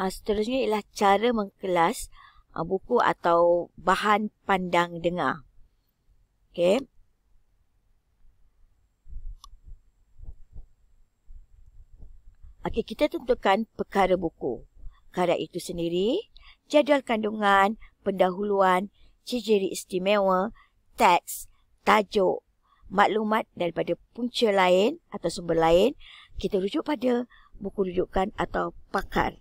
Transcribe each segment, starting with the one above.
Uh, seterusnya ialah cara mengkelas uh, buku atau bahan pandang dengar. Okey. Okey, kita tentukan perkara buku. Perkara itu sendiri, jadual kandungan, pendahuluan, ciri istimewa, teks, tajuk, maklumat daripada punca lain atau sumber lain, kita rujuk pada buku rujukan atau pakar.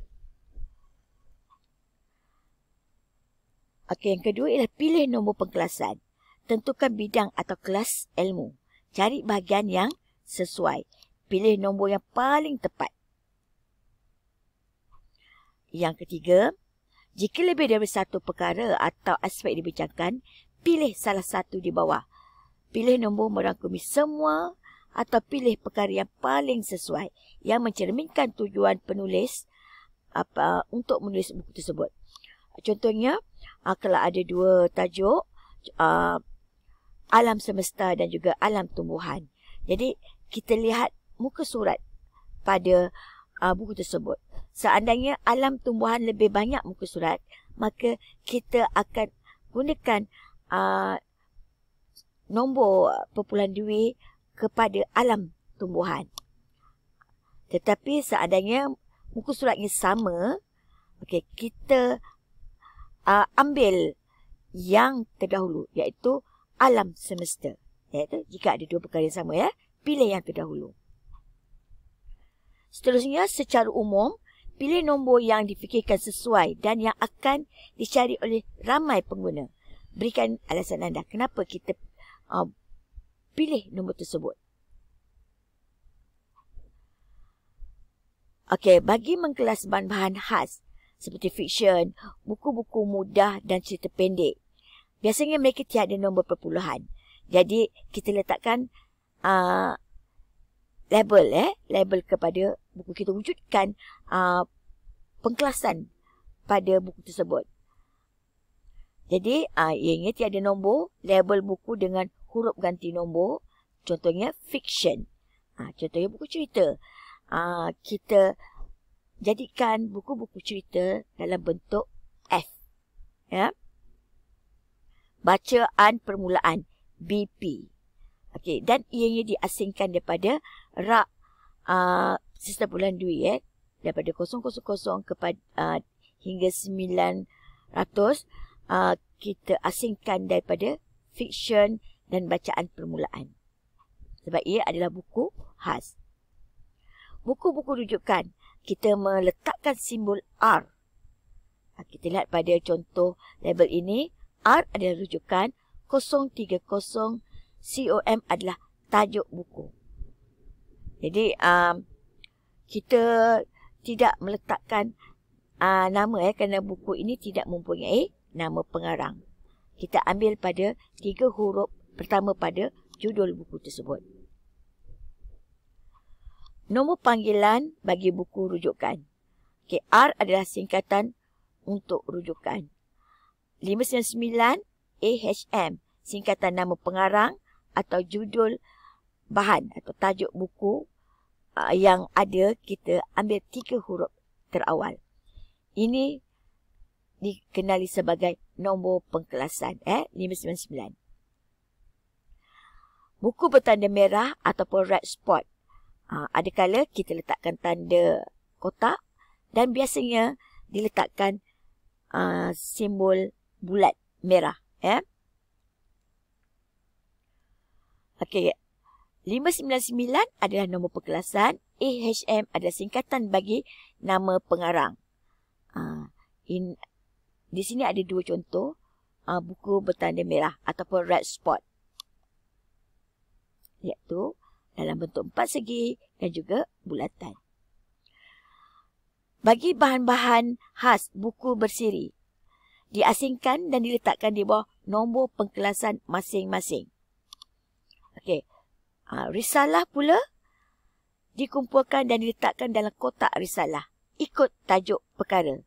Okey, yang kedua ialah pilih nombor pengkelasan. Tentukan bidang atau kelas ilmu. Cari bahagian yang sesuai. Pilih nombor yang paling tepat. Yang ketiga, jika lebih dari satu perkara atau aspek dibincangkan, pilih salah satu di bawah. Pilih nombor merangkumi semua atau pilih perkara yang paling sesuai yang mencerminkan tujuan penulis apa untuk menulis buku tersebut. Contohnya, uh, kalau ada dua tajuk, uh, alam semesta dan juga alam tumbuhan. Jadi, kita lihat muka surat pada uh, buku tersebut. Seandainya alam tumbuhan lebih banyak muka surat, maka kita akan gunakan uh, nombor perpuluhan dua kepada alam tumbuhan. Tetapi seandainya muka suratnya sama, okay, kita uh, ambil yang terdahulu iaitu alam semesta. Iaitu jika ada dua perkara yang sama ya, pilih yang terdahulu. Seterusnya secara umum, pilih nombor yang difikirkan sesuai dan yang akan dicari oleh ramai pengguna. Berikan alasan anda kenapa kita uh, pilih nombor tersebut. Okey, bagi mengkelas bahan-bahan khas, seperti fiksyen, buku-buku mudah dan cerita pendek. Biasanya mereka tiada nombor perpuluhan. Jadi kita letakkan uh, label eh, label kepada buku kita wujudkan uh, pengkelasan pada buku tersebut. Jadi uh, ianya tiada nombor, label buku dengan huruf ganti nombor. Contohnya fiction. Uh, contohnya buku cerita. Uh, kita jadikan buku-buku cerita dalam bentuk F. Ya. Bacaan permulaan BP. Okey, dan ianya diasingkan daripada rak uh, sistem bulan duit ya. Daripada 000 kepada uh, hingga 900 uh, kita asingkan daripada fiction dan bacaan permulaan. Sebab ia adalah buku khas. Buku-buku rujukan kita meletakkan simbol R. Ha, kita lihat pada contoh label ini, R adalah rujukan 030 COM adalah tajuk buku. Jadi um, kita tidak meletakkan uh, nama eh kerana buku ini tidak mempunyai nama pengarang. Kita ambil pada tiga huruf pertama pada judul buku tersebut. Nombor panggilan bagi buku rujukan. Okay, R adalah singkatan untuk rujukan. 599 AHM, singkatan nama pengarang atau judul bahan atau tajuk buku uh, yang ada kita ambil tiga huruf terawal. Ini dikenali sebagai nombor pengkelasan eh 599. Buku bertanda merah ataupun red spot Ha, ada kala kita letakkan tanda kotak dan biasanya diletakkan uh, simbol bulat merah. Ya. Okey. 599 adalah nombor perkelasan. AHM adalah singkatan bagi nama pengarang. Uh, in, di sini ada dua contoh uh, buku bertanda merah ataupun red spot. Iaitu dalam bentuk empat segi dan juga bulatan. Bagi bahan-bahan khas buku bersiri, diasingkan dan diletakkan di bawah nombor pengkelasan masing-masing. Okey. Ha, risalah pula dikumpulkan dan diletakkan dalam kotak risalah. Ikut tajuk perkara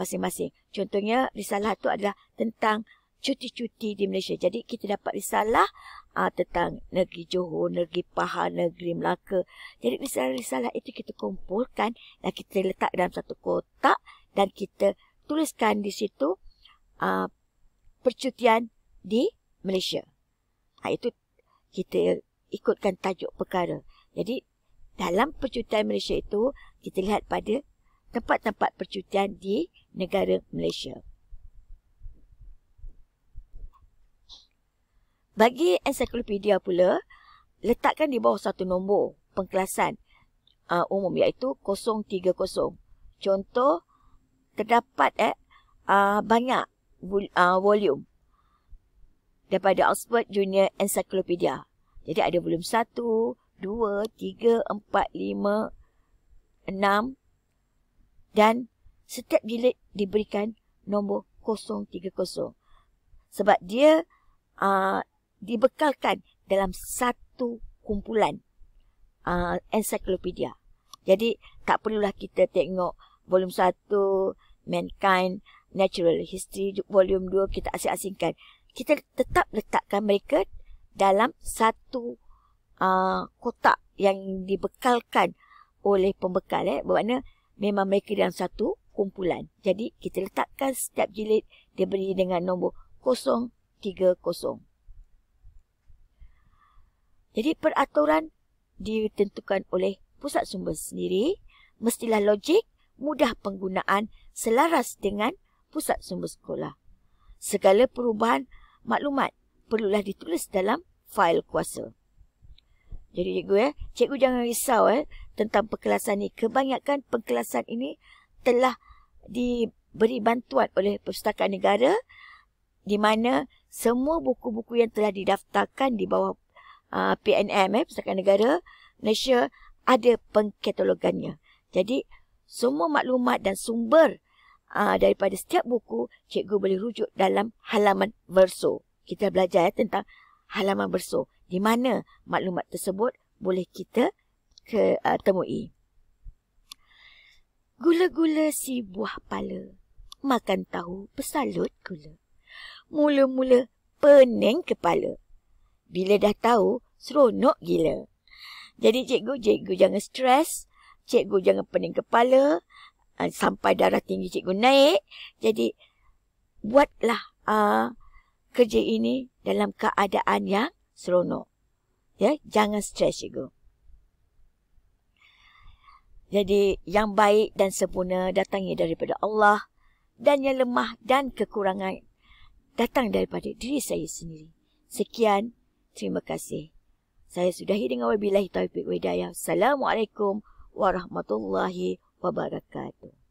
masing-masing. Contohnya, risalah itu adalah tentang cuti-cuti di Malaysia. Jadi kita dapat risalah uh, tentang negeri Johor, negeri Pahang, negeri Melaka. Jadi risalah-risalah itu kita kumpulkan dan kita letak dalam satu kotak dan kita tuliskan di situ uh, percutian di Malaysia. Ha, itu kita ikutkan tajuk perkara. Jadi dalam percutian Malaysia itu kita lihat pada tempat-tempat percutian di negara Malaysia. Bagi ensiklopedia pula, letakkan di bawah satu nombor pengkelasan uh, umum iaitu 030. Contoh, terdapat eh, uh, banyak uh, volume daripada Oxford Junior Encyclopedia. Jadi ada volume 1, 2, 3, 4, 5, 6 dan setiap jilid diberikan nombor 030. Sebab dia uh, dibekalkan dalam satu kumpulan uh, ensiklopedia. Jadi tak perlulah kita tengok volume 1 Mankind Natural History volume 2 kita asing-asingkan. Kita tetap letakkan mereka dalam satu uh, kotak yang dibekalkan oleh pembekal eh bermakna memang mereka dalam satu kumpulan. Jadi kita letakkan setiap jilid diberi dengan nombor 030. Jadi peraturan ditentukan oleh pusat sumber sendiri, mestilah logik, mudah penggunaan, selaras dengan pusat sumber sekolah. Segala perubahan maklumat perlulah ditulis dalam fail kuasa. Jadi cikgu ya, cikgu jangan risau eh tentang perkelasan ini. Kebanyakan perkelasan ini telah diberi bantuan oleh Perpustakaan Negara di mana semua buku-buku yang telah didaftarkan di bawah uh, PNM eh, Pusaka Negara Malaysia ada pengkatalogannya. Jadi semua maklumat dan sumber uh, daripada setiap buku cikgu boleh rujuk dalam halaman verso. Kita belajar eh, tentang halaman verso di mana maklumat tersebut boleh kita ke uh, temui. Gula-gula si buah pala. Makan tahu bersalut gula. Mula-mula pening kepala. Bila dah tahu, seronok gila. Jadi cikgu, cikgu jangan stres. Cikgu jangan pening kepala. Uh, sampai darah tinggi cikgu naik. Jadi, buatlah uh, kerja ini dalam keadaan yang seronok. Ya, jangan stres cikgu. Jadi, yang baik dan sempurna datangnya daripada Allah. Dan yang lemah dan kekurangan datang daripada diri saya sendiri. Sekian. Terima kasih. Saya sudahi dengan wabillahi taufiq wa hidayah. Assalamualaikum warahmatullahi wabarakatuh.